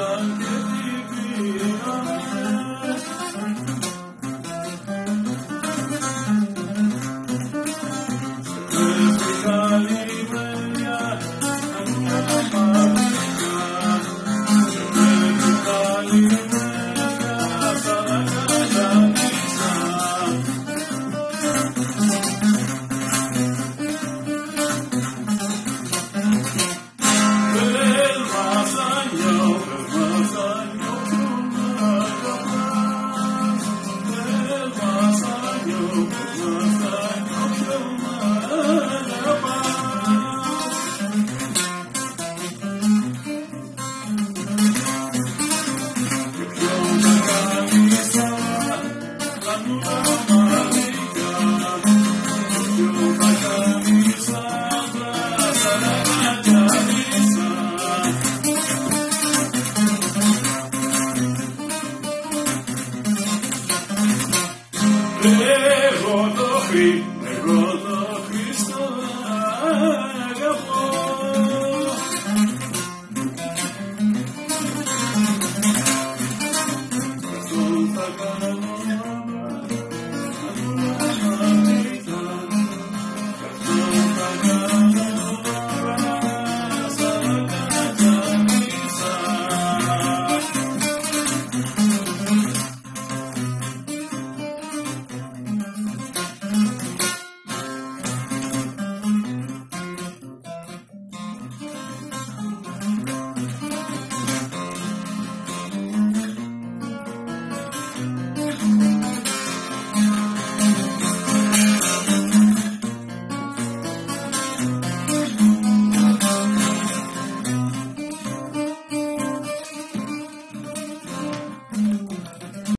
sun. Negotochi, negotochi.